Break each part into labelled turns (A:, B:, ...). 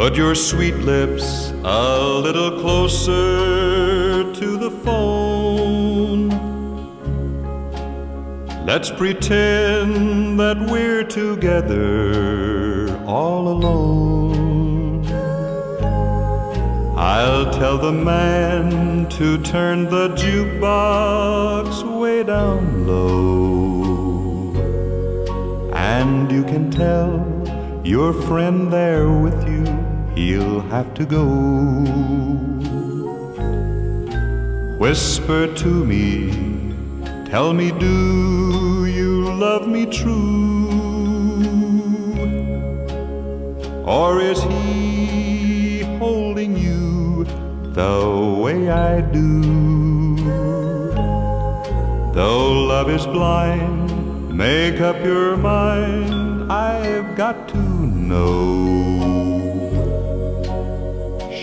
A: Put your sweet lips a little closer to the phone. Let's pretend that we're together all alone. I'll tell the man to turn the jukebox way down low. And you can tell your friend there with you he'll have to go. Whisper to me, tell me, do you love me true? Or is he holding you the way I do? Though love is blind, make up your mind, I've got to know.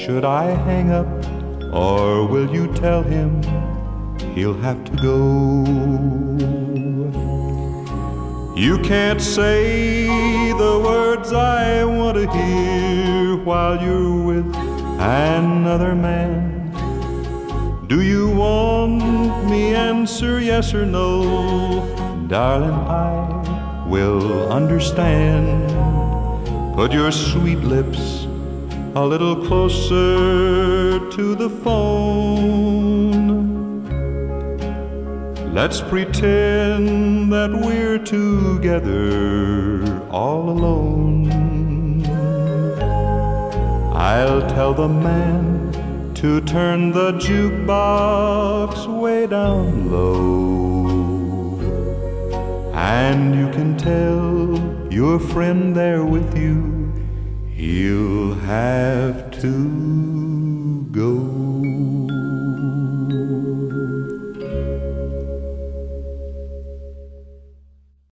A: Should I hang up, or will you tell him he'll have to go? You can't say the words I want to hear while you're with another man. Do you want me answer yes or no? Darling, I will understand. Put your sweet lips a little closer to the phone. Let's pretend that we're together all alone. I'll tell the man to turn the jukebox way down low. And you can tell your friend there with you You'll have to